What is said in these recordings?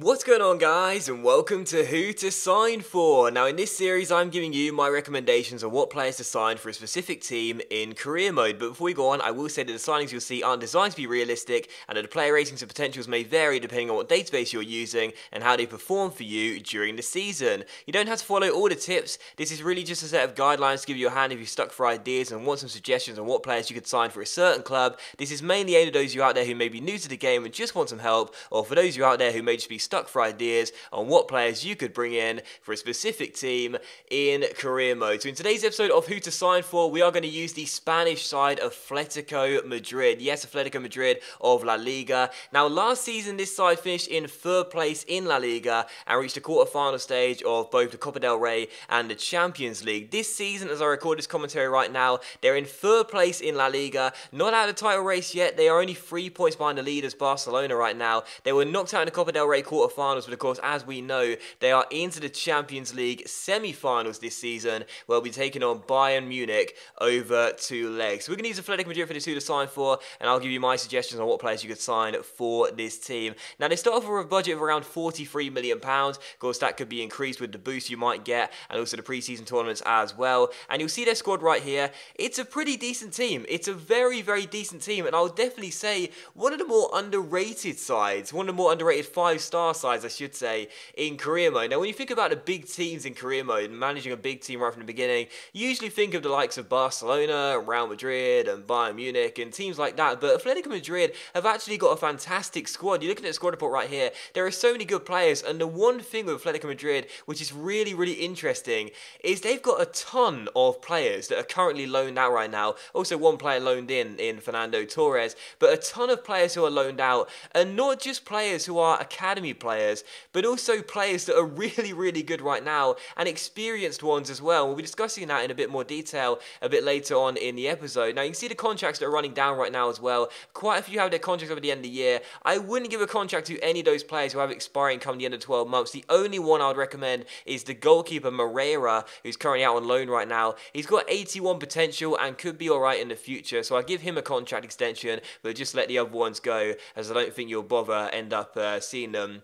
What's going on guys and welcome to Who to Sign For. Now in this series I'm giving you my recommendations on what players to sign for a specific team in career mode. But before we go on I will say that the signings you'll see aren't designed to be realistic and that the player ratings and potentials may vary depending on what database you're using and how they perform for you during the season. You don't have to follow all the tips, this is really just a set of guidelines to give you a hand if you're stuck for ideas and want some suggestions on what players you could sign for a certain club. This is mainly aimed at those of you out there who may be new to the game and just want some help or for those of you out there who may just be stuck for ideas on what players you could bring in for a specific team in career mode. So in today's episode of Who to Sign For, we are going to use the Spanish side of Atletico Madrid. Yes, Atletico Madrid of La Liga. Now, last season, this side finished in third place in La Liga and reached the quarter-final stage of both the Copa del Rey and the Champions League. This season, as I record this commentary right now, they're in third place in La Liga, not out of the title race yet. They are only three points behind the leaders, Barcelona, right now. They were knocked out in the Copa del Rey quarter-final but of course, as we know, they are into the Champions League semi-finals this season, where we'll be taking on Bayern Munich over two legs. So we're going to use Atletico Madrid for the two to sign for, and I'll give you my suggestions on what players you could sign for this team. Now, they start off with a budget of around £43 million. Of course, that could be increased with the boost you might get, and also the preseason tournaments as well. And you'll see their squad right here. It's a pretty decent team. It's a very, very decent team, and I would definitely say one of the more underrated sides, one of the more underrated five-star sides, I should say, in career mode. Now, when you think about the big teams in career mode, managing a big team right from the beginning, you usually think of the likes of Barcelona, and Real Madrid, and Bayern Munich, and teams like that. But Atletico Madrid have actually got a fantastic squad. You're looking at the squad report right here. There are so many good players, and the one thing with Atletico Madrid, which is really, really interesting, is they've got a ton of players that are currently loaned out right now. Also, one player loaned in in Fernando Torres, but a ton of players who are loaned out, and not just players who are academy players but also players that are really, really good right now and experienced ones as well. We'll be discussing that in a bit more detail a bit later on in the episode. Now, you can see the contracts that are running down right now as well. Quite a few have their contracts over the end of the year. I wouldn't give a contract to any of those players who have expiring come the end of 12 months. The only one I would recommend is the goalkeeper Moreira, who's currently out on loan right now. He's got 81 potential and could be alright in the future, so I'll give him a contract extension, but just let the other ones go, as I don't think you'll bother end up uh, seeing them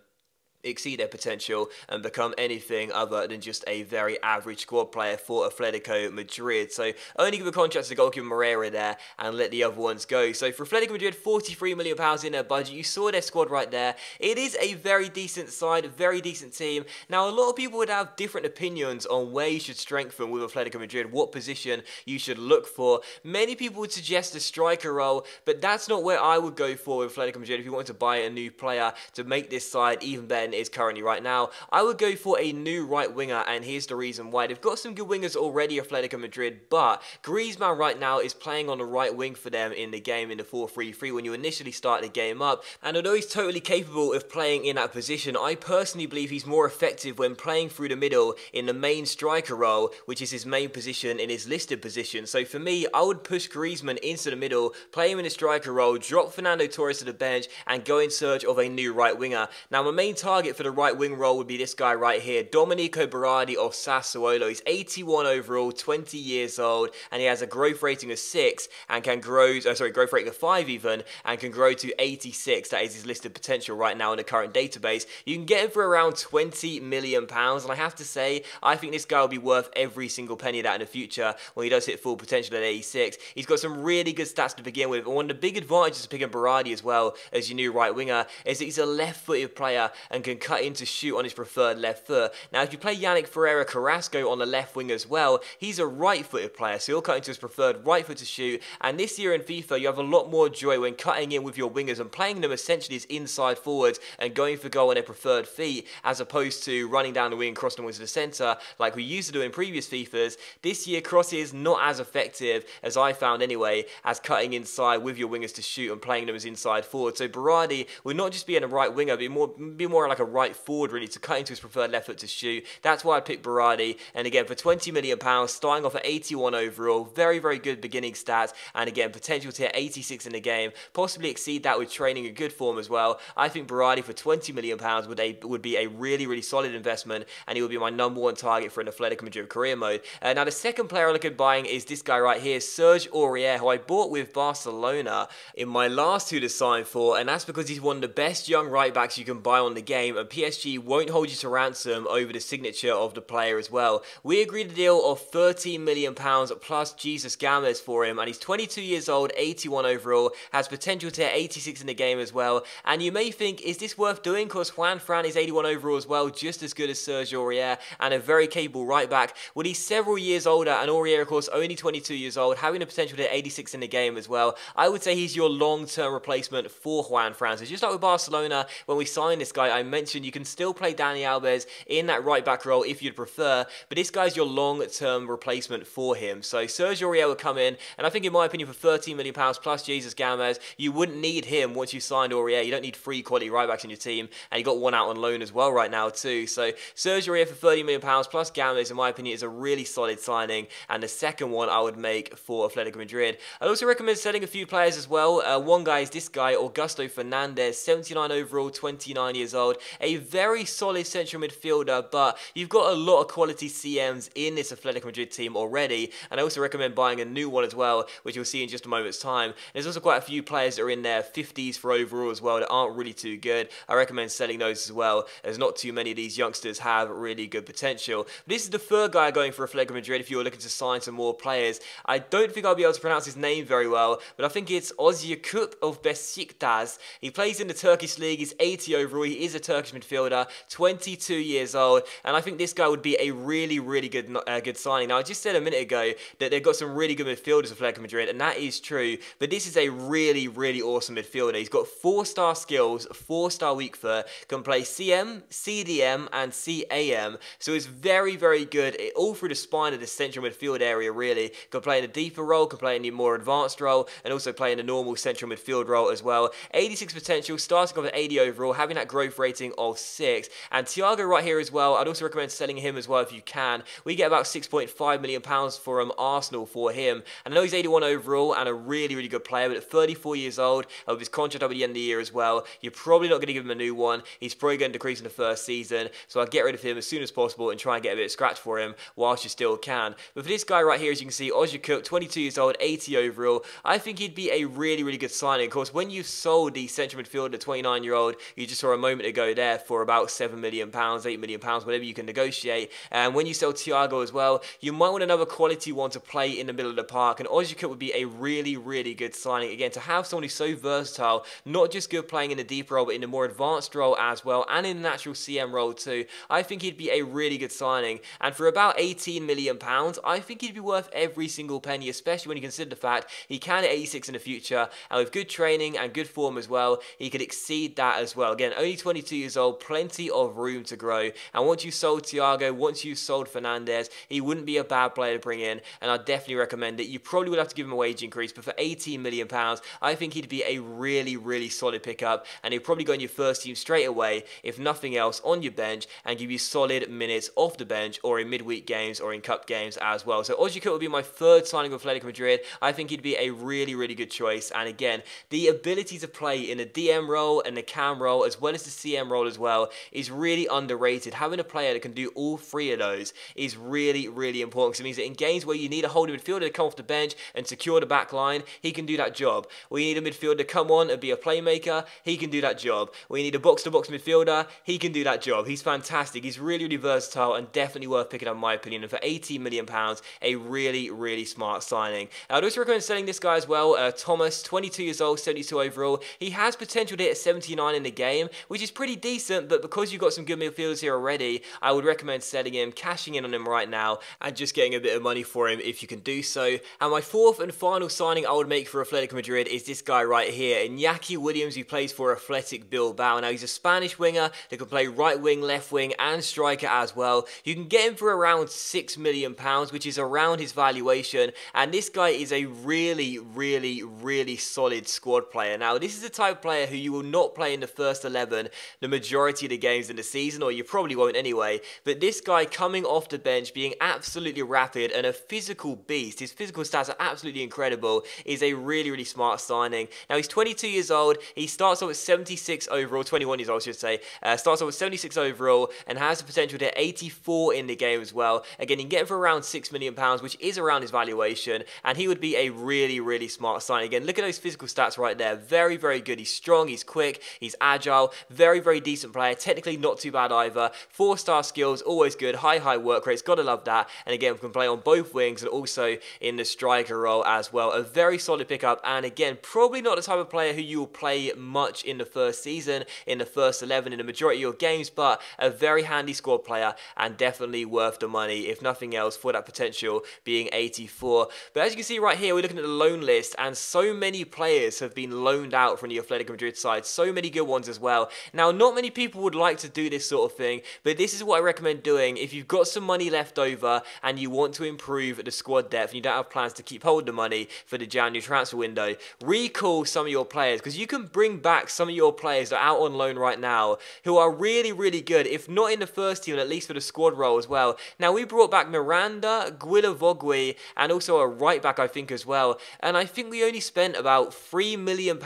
exceed their potential and become anything other than just a very average squad player for Atletico Madrid. So only give a contract to goalkeeper Moreira there and let the other ones go. So for Atletico Madrid, £43 million in their budget. You saw their squad right there. It is a very decent side, a very decent team. Now, a lot of people would have different opinions on where you should strengthen with Atletico Madrid, what position you should look for. Many people would suggest a striker role, but that's not where I would go for with Atletico Madrid if you wanted to buy a new player to make this side even better is currently right now, I would go for a new right winger, and here's the reason why. They've got some good wingers already, at Atletico Madrid, but Griezmann right now is playing on the right wing for them in the game in the 4-3-3 when you initially start the game up, and although he's totally capable of playing in that position, I personally believe he's more effective when playing through the middle in the main striker role, which is his main position in his listed position. So for me, I would push Griezmann into the middle, play him in the striker role, drop Fernando Torres to the bench, and go in search of a new right winger. Now, my main target target for the right wing role would be this guy right here, Domenico Berardi of Sassuolo. He's 81 overall, 20 years old, and he has a growth rating of 6 and can grow, uh, sorry, growth rating of 5 even, and can grow to 86. That is his listed potential right now in the current database. You can get him for around 20 million pounds, and I have to say, I think this guy will be worth every single penny of that in the future when he does hit full potential at 86. He's got some really good stats to begin with, and one of the big advantages of picking Berardi as well as your new right winger is that he's a left-footed player and can cut in to shoot on his preferred left foot. Now, if you play Yannick Ferreira Carrasco on the left wing as well, he's a right-footed player, so he'll cut into his preferred right foot to shoot. And this year in FIFA, you have a lot more joy when cutting in with your wingers and playing them essentially as inside forwards and going for goal on their preferred feet, as opposed to running down the wing and crossing them into the centre like we used to do in previous FIFAs. This year, crosses not as effective as I found anyway, as cutting inside with your wingers to shoot and playing them as inside forward. So Berardi would not just be in a right winger, be more be more like a right forward really to cut into his preferred left foot to shoot. That's why I picked Berardi. And again, for 20 million pounds, starting off at 81 overall, very very good beginning stats, and again potential to hit 86 in the game, possibly exceed that with training in good form as well. I think Berardi for 20 million pounds would would be a really really solid investment, and he would be my number one target for an Atletico Madrid career mode. Uh, now the second player I look at buying is this guy right here, Serge Aurier, who I bought with Barcelona in my last two to sign for, and that's because he's one of the best young right backs you can buy on the game game, and PSG won't hold you to ransom over the signature of the player as well. We agreed a deal of £13 million plus Jesus Gamez for him, and he's 22 years old, 81 overall, has potential to hit 86 in the game as well. And you may think, is this worth doing? Because Juan Fran is 81 overall as well, just as good as Serge Aurier, and a very capable right back. Well, he's several years older, and Aurier, of course, only 22 years old, having the potential to hit 86 in the game as well. I would say he's your long-term replacement for Juan Fran. So just like with Barcelona, when we signed this guy, I mentioned you can still play Dani Alves in that right back role if you'd prefer, but this guy's your long-term replacement for him. So Sergio Aurier will come in, and I think in my opinion for 13 million pounds plus Jesus Gamez, you wouldn't need him once you signed Aurier. You don't need three quality right backs in your team, and you got one out on loan as well right now too. So Sergio Aurier for 30 million pounds plus Gamez, in my opinion, is a really solid signing, and the second one I would make for Atletico Madrid. I'd also recommend selling a few players as well. Uh, one guy is this guy, Augusto Fernandez, 79 overall, 29 years old, a very solid central midfielder, but you've got a lot of quality CMs in this Atletico Madrid team already, and I also recommend buying a new one as well, which you'll see in just a moment's time. There's also quite a few players that are in their 50s for overall as well that aren't really too good. I recommend selling those as well, as not too many of these youngsters have really good potential. This is the third guy going for Atletico Madrid if you're looking to sign some more players. I don't think I'll be able to pronounce his name very well, but I think it's Ozyakup of Besiktas. He plays in the Turkish league, he's 80 overall, he is a Turkish midfielder, 22 years old, and I think this guy would be a really, really good uh, good signing. Now, I just said a minute ago that they've got some really good midfielders at Atletico Madrid, and that is true, but this is a really, really awesome midfielder. He's got four-star skills, four-star weak foot, can play CM, CDM, and CAM, so he's very, very good all through the spine of the central midfield area, really. Can play in a deeper role, can play in a more advanced role, and also play in a normal central midfield role as well. 86 potential, starting off at 80 overall, having that growth rating of 6. And Thiago right here as well, I'd also recommend selling him as well if you can. We get about £6.5 million for um, Arsenal for him. And I know he's 81 overall and a really, really good player, but at 34 years old, with his contract up at the end of the year as well, you're probably not going to give him a new one. He's probably going to decrease in the first season, so I'd get rid of him as soon as possible and try and get a bit of scratch for him whilst you still can. But for this guy right here, as you can see, Ozyakup, 22 years old, 80 overall, I think he'd be a really, really good signing. Of course, when you sold the central midfielder, 29 year old, you just saw a moment ago there for about £7 million, £8 million, whatever you can negotiate. And when you sell Thiago as well, you might want another quality one to play in the middle of the park. And Cook would be a really, really good signing. Again, to have someone who's so versatile, not just good playing in the deep role, but in the more advanced role as well, and in the natural CM role too, I think he'd be a really good signing. And for about £18 million, I think he'd be worth every single penny, especially when you consider the fact he can at 86 in the future, and with good training and good form as well, he could exceed that as well. Again, only 22 years old, plenty of room to grow. And once you sold Thiago, once you sold Fernandez, he wouldn't be a bad player to bring in, and I definitely recommend it. You probably would have to give him a wage increase, but for 18 million pounds, I think he'd be a really, really solid pickup, and he'd probably go in your first team straight away, if nothing else, on your bench, and give you solid minutes off the bench or in midweek games or in cup games as well. So Ozzy would be my third signing with Atletico Madrid. I think he'd be a really, really good choice. And again, the ability to play in the DM role and the cam role, as well as the CM role as well, is really underrated. Having a player that can do all three of those is really, really important because it means that in games where you need a holding midfielder to come off the bench and secure the back line, he can do that job. We need a midfielder to come on and be a playmaker, he can do that job. We need a box-to-box midfielder, he can do that job. He's fantastic. He's really, really versatile and definitely worth picking up, in my opinion. And for 18 million pounds, a really, really smart signing. I'd also recommend selling this guy as well. Uh, Thomas, 22 years old, 72 overall. He has potential to hit 79 in the game, which is decent, but because you've got some good midfielders here already, I would recommend selling him, cashing in on him right now, and just getting a bit of money for him if you can do so. And my fourth and final signing I would make for Atletico Madrid is this guy right here, Iñaki Williams, who plays for Athletic Bilbao. Now, he's a Spanish winger that can play right wing, left wing, and striker as well. You can get him for around £6 million, which is around his valuation, and this guy is a really, really, really solid squad player. Now, this is the type of player who you will not play in the first 11 the majority of the games in the season, or you probably won't anyway, but this guy coming off the bench, being absolutely rapid and a physical beast, his physical stats are absolutely incredible, is a really, really smart signing. Now, he's 22 years old, he starts off at 76 overall, 21 years old, I should say, uh, starts off with 76 overall, and has the potential to 84 in the game as well. Again, you can get him for around £6 million, which is around his valuation, and he would be a really, really smart signing. Again, look at those physical stats right there. Very, very good. He's strong, he's quick, he's agile, very, very very decent player. Technically, not too bad either. Four star skills, always good. High, high work rates, gotta love that. And again, we can play on both wings and also in the striker role as well. A very solid pickup, and again, probably not the type of player who you will play much in the first season, in the first 11, in the majority of your games, but a very handy squad player and definitely worth the money, if nothing else, for that potential being 84. But as you can see right here, we're looking at the loan list, and so many players have been loaned out from the Atletico Madrid side, so many good ones as well. Now, not many people would like to do this sort of thing, but this is what I recommend doing. If you've got some money left over and you want to improve the squad depth and you don't have plans to keep hold of the money for the January transfer window, recall some of your players because you can bring back some of your players that are out on loan right now who are really, really good, if not in the first team, at least for the squad role as well. Now, we brought back Miranda, Guilavogui, and also a right back, I think, as well. And I think we only spent about £3 million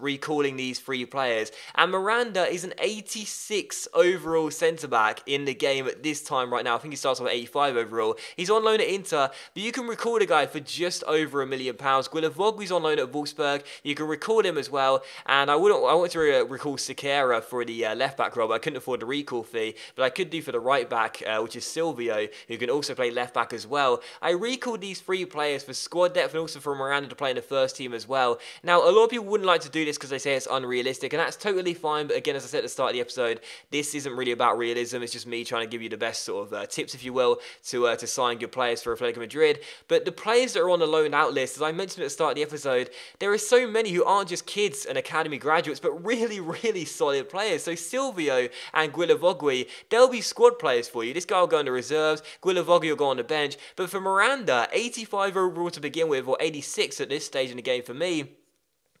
recalling these three players. And Miranda is an 86 overall centre back in the game at this time right now. I think he starts off at 85 overall. He's on loan at Inter, but you can recall a guy for just over a million pounds. Guilavogui's on loan at Wolfsburg. You can recall him as well. And I wouldn't. I want to recall Siqueira for the uh, left back role, but I couldn't afford the recall fee. But I could do for the right back, uh, which is Silvio, who can also play left back as well. I recalled these three players for squad depth and also for Miranda to play in the first team as well. Now, a lot of people wouldn't like to do this because they say it's unrealistic, and that's totally fine. But again, as I said the start of the episode, this isn't really about realism. It's just me trying to give you the best sort of uh, tips, if you will, to uh, to sign good players for Atletico Madrid. But the players that are on the loan out list, as I mentioned at the start of the episode, there are so many who aren't just kids and academy graduates, but really, really solid players. So Silvio and Guilavogui, they'll be squad players for you. This guy will go into reserves, Guilavogui will go on the bench. But for Miranda, 85 overall to begin with, or 86 at this stage in the game for me,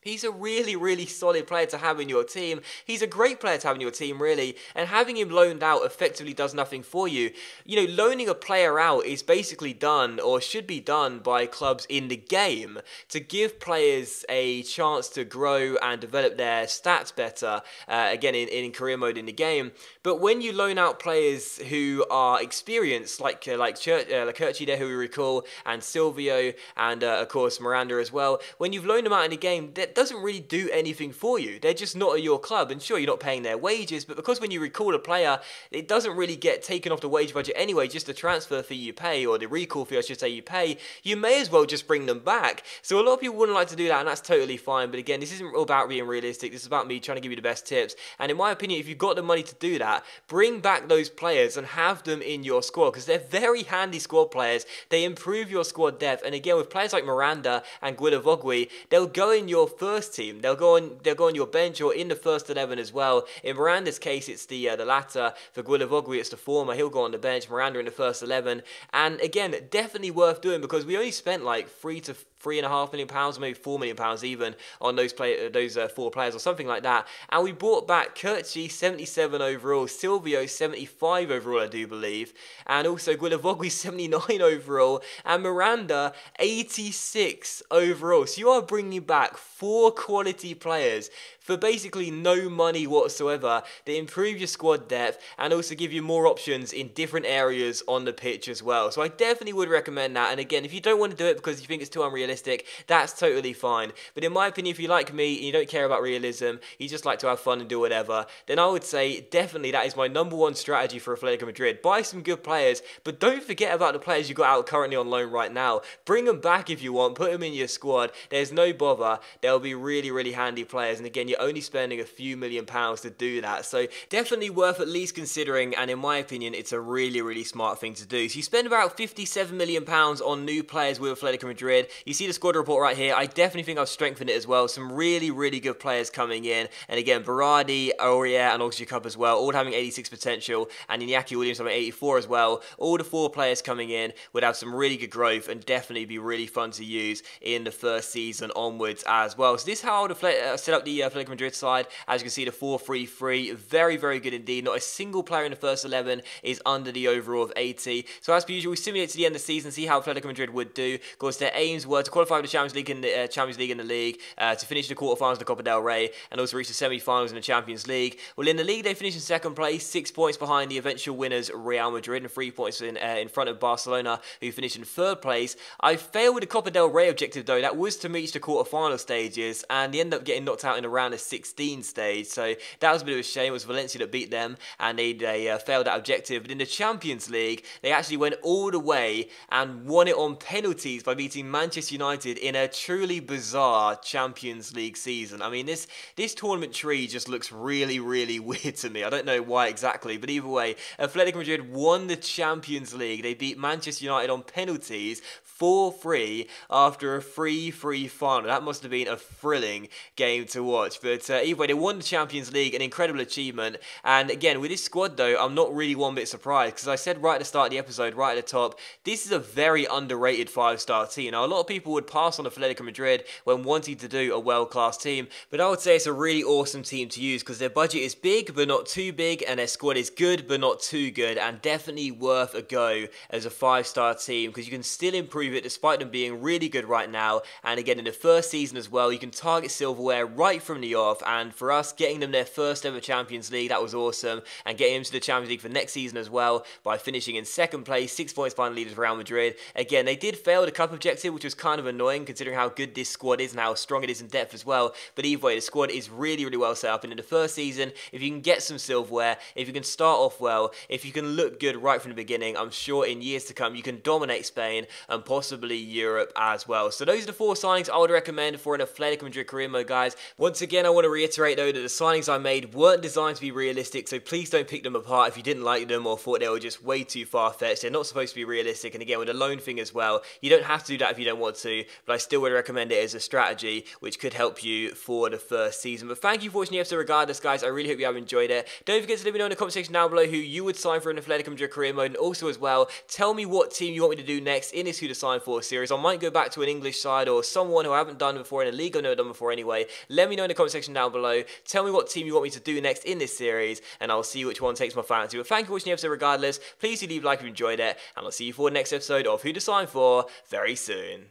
He's a really, really solid player to have in your team. He's a great player to have in your team, really. And having him loaned out effectively does nothing for you. You know, loaning a player out is basically done, or should be done, by clubs in the game to give players a chance to grow and develop their stats better, uh, again, in, in career mode in the game. But when you loan out players who are experienced, like uh, like Chur- uh, there, who we recall, and Silvio, and uh, of course Miranda as well, when you've loaned them out in the game, that doesn't really do anything for you. They're just not at your club, and sure, you're not paying their wages, but because when you recall a player, it doesn't really get taken off the wage budget anyway, just the transfer fee you pay, or the recall fee, I should say, you pay, you may as well just bring them back. So a lot of people wouldn't like to do that, and that's totally fine. But again, this isn't about being realistic, this is about me trying to give you the best tips. And in my opinion, if you've got the money to do that, bring back those players and have them in your squad because they're very handy squad players. They improve your squad depth, and again with players like Miranda and Guilavogui, they'll go in your first team. They'll go on. They'll go on your bench or in the first eleven as well. In Miranda's case, it's the uh, the latter. For Guilavogui, it's the former. He'll go on the bench. Miranda in the first eleven, and again, definitely worth doing because we only spent like three to three and a half million pounds, maybe four million pounds even on those play those uh, four players or something like that. And we brought back Cerci 77 overall, Silvio 75 overall, I do believe, and also Guilavogui 79 overall, and Miranda 86 overall. So you are bringing back four quality players for basically no money whatsoever. They improve your squad depth and also give you more options in different areas on the pitch as well. So I definitely would recommend that. And again, if you don't want to do it because you think it's too unrealistic, that's totally fine. But in my opinion, if you like me and you don't care about realism, you just like to have fun and do whatever, then I would say definitely that is my number one strategy for Atletico Madrid. Buy some good players, but don't forget about the players you got out currently on loan right now. Bring them back if you want, put them in your squad. There's no bother. They'll be really, really handy players. And again, you only spending a few million pounds to do that. So definitely worth at least considering, and in my opinion, it's a really, really smart thing to do. So you spend about 57 million pounds on new players with Atletico Madrid. You see the squad report right here. I definitely think I've strengthened it as well. Some really, really good players coming in. And again, Berardi, Aurier, and Ozyakup as well, all having 86 potential, and Iñaki Williams having 84 as well. All the four players coming in would have some really good growth and definitely be really fun to use in the first season onwards as well. So this is how I would have uh, set up the uh, Atletico Madrid side. As you can see, the 4-3-3, very, very good indeed. Not a single player in the first 11 is under the overall of 80. So as per usual, we simulate to the end of the season, see how Atletico Madrid would do. Of course, their aims were to qualify for the Champions League in the uh, Champions League in the league, uh, to finish the quarterfinals of the Copa del Rey, and also reach the semi-finals in the Champions League. Well, in the league, they finished in second place, six points behind the eventual winners Real Madrid, and three points in uh, in front of Barcelona, who finished in third place. I failed with the Copa del Rey objective though. That was to reach the quarterfinal stages, and they ended up getting knocked out in the round round of 16 stage. So that was a bit of a shame. It was Valencia that beat them and they, they uh, failed that objective. But in the Champions League, they actually went all the way and won it on penalties by beating Manchester United in a truly bizarre Champions League season. I mean, this this tournament tree just looks really, really weird to me. I don't know why exactly, but either way, Atletico Madrid won the Champions League. They beat Manchester United on penalties 4-3 after a 3-3 final. That must have been a thrilling game to watch. But uh, either way, they won the Champions League, an incredible achievement. And again, with this squad though, I'm not really one bit surprised because I said right at the start of the episode, right at the top, this is a very underrated five-star team. Now, a lot of people would pass on Atletico Madrid when wanting to do a world-class team, but I would say it's a really awesome team to use because their budget is big but not too big, and their squad is good but not too good, and definitely worth a go as a five-star team because you can still improve it despite them being really good right now. And again, in the first season as well, you can target silverware right from the off, and for us, getting them their first ever Champions League, that was awesome, and getting them to the Champions League for next season as well by finishing in second place, six points behind leaders Real Madrid. Again, they did fail the cup objective, which was kind of annoying considering how good this squad is and how strong it is in depth as well. But either way, the squad is really, really well set up. And in the first season, if you can get some silverware, if you can start off well, if you can look good right from the beginning, I'm sure in years to come you can dominate Spain and possibly Europe as well. So those are the four signings I would recommend for an Atletico Madrid career mode, guys. Once again, I want to reiterate though that the signings I made weren't designed to be realistic, so please don't pick them apart if you didn't like them or thought they were just way too far-fetched. They're not supposed to be realistic, and again, with the loan thing as well, you don't have to do that if you don't want to, but I still would recommend it as a strategy, which could help you for the first season. But thank you for watching the episode regardless, guys. I really hope you have enjoyed it. Don't forget to let me know in the comment section down below who you would sign for an Atletico Madrid career mode, and also as well, tell me what team you want me to do next in this Who to Sign For series. I might go back to an English side or someone who I haven't done before in a league I've never done before anyway. Let me know in the comment section down below. Tell me what team you want me to do next in this series, and I'll see which one takes my fancy. But thank you for watching the episode regardless. Please do leave a like if you enjoyed it, and I'll see you for the next episode of Who to Sign For very soon.